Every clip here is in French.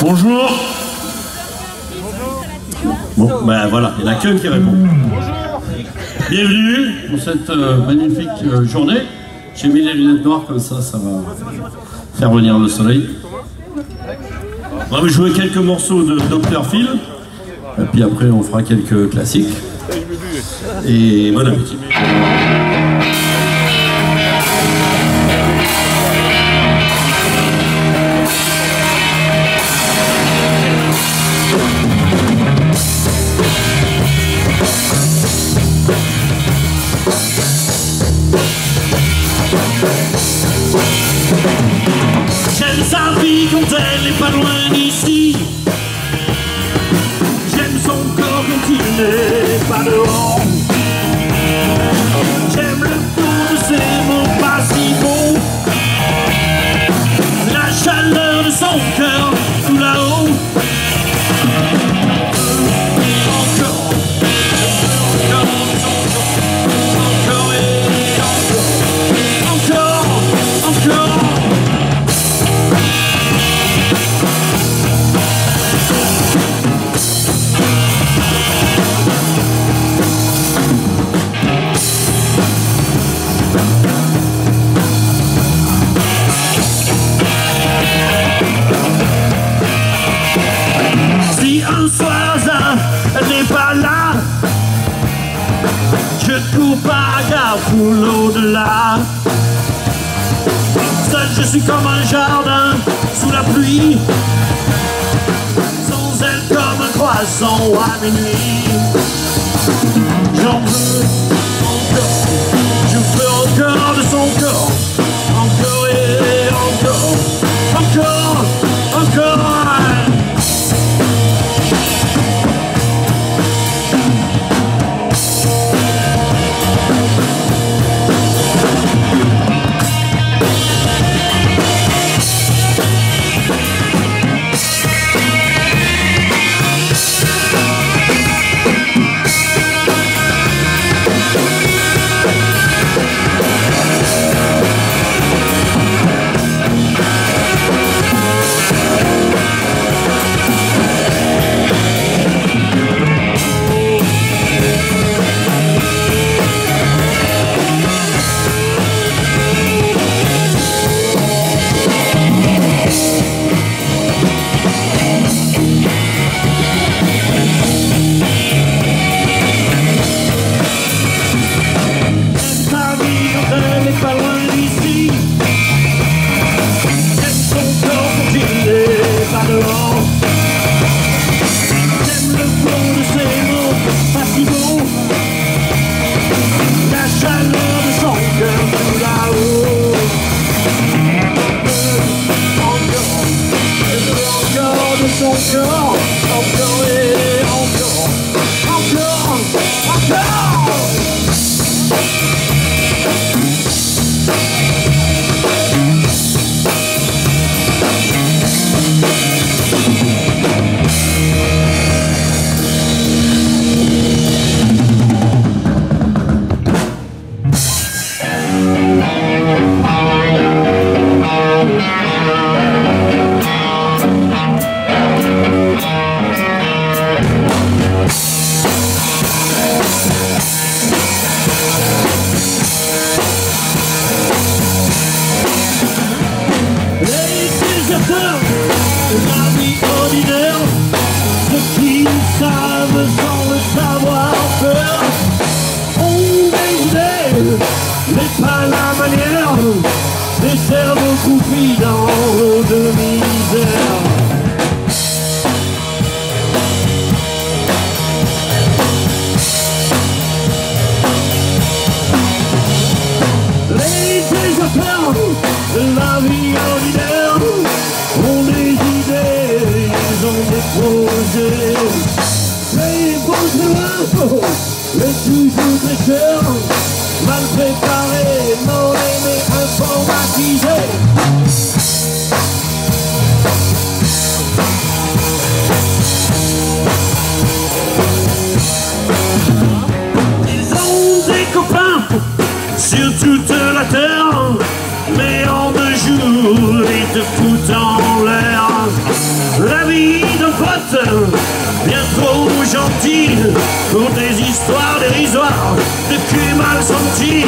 Bonjour. Bon, ben voilà, il y en a qu'un qui répond. Bienvenue pour cette euh, magnifique euh, journée. J'ai mis les lunettes noires comme ça, ça va faire venir le soleil. On va jouer quelques morceaux de Dr Phil. Et puis après, on fera quelques classiques. Et bon appétit. Quand elle est pas loin d'ici. J'aime son corps quand il n'est pas dehors. Suis comme un jardin sous la pluie, sans elle comme un croissant à minuit. Whoa! Ils te foutent en l'air. La vie acteurs bien trop gentils pour des histoires dérisoires de cul mal senti.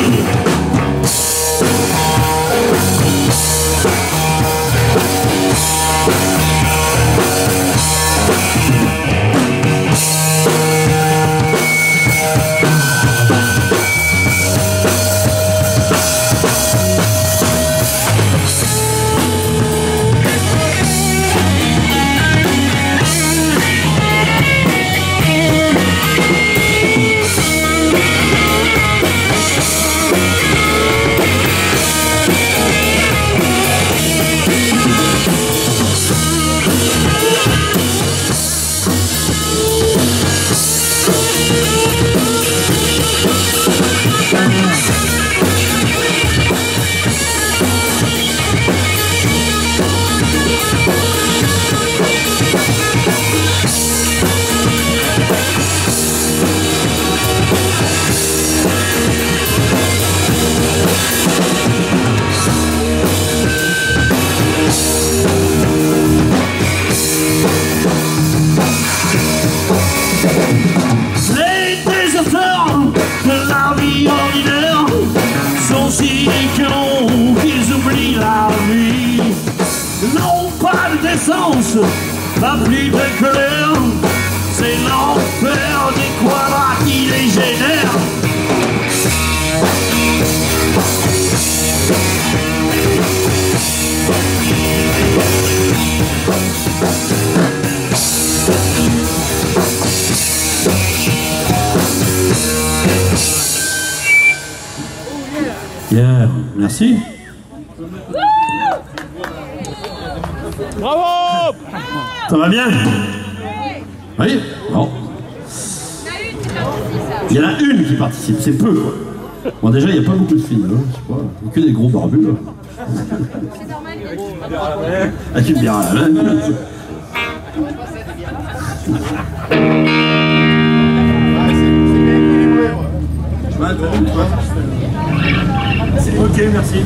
Décence, pas plus de colère, c'est l'enfer des quadras qui les génère. Bien, merci. Bravo Ça va bien Oui Bon. Il y en a une qui participe, c'est peu. quoi. Bon, déjà, il n'y a pas beaucoup de filles. Hein, je sais pas. Il y a que des gros barbus. Ah, tu me diras. Hein Ok, merci.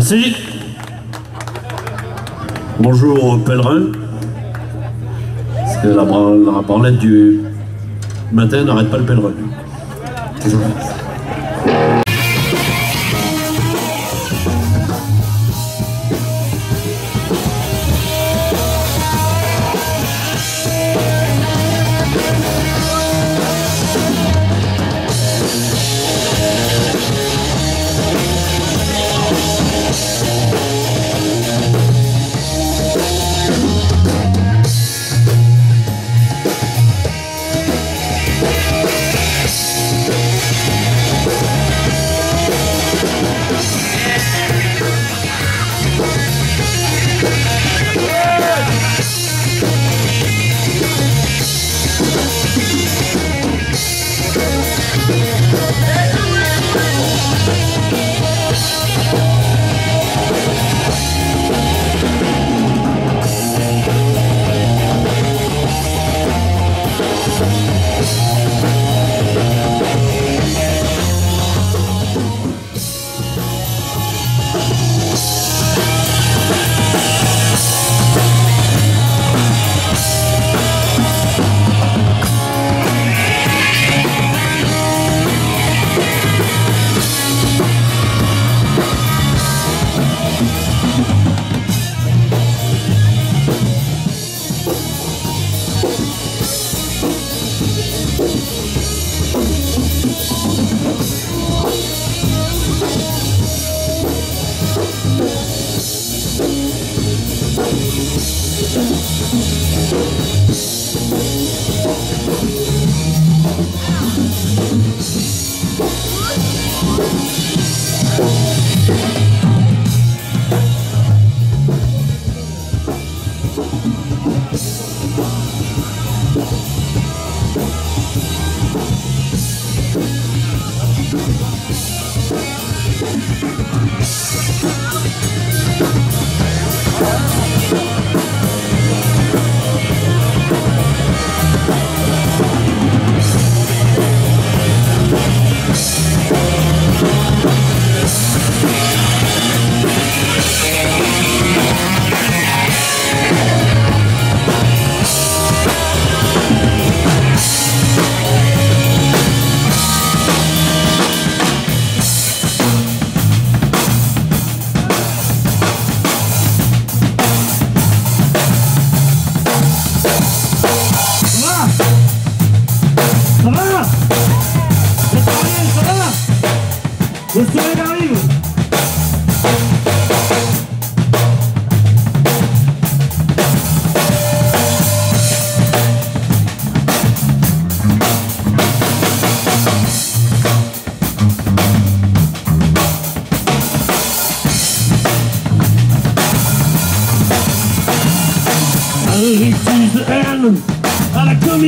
Merci. Bonjour pèlerins. Parce la, la branlette du matin n'arrête pas le pèlerin?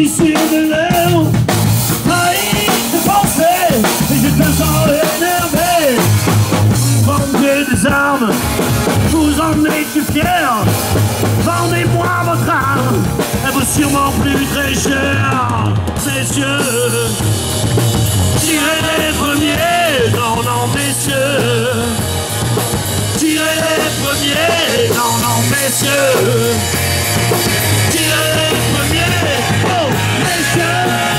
Commission de l'air Trahi de pensée et je te sens énervé. Vendez des armes, vous en êtes fiers Vendez-moi votre arme, elle vaut sûrement plus très cher. Messieurs, tirez les premiers, non, non, messieurs. Tirez les premiers, non, non, messieurs nation.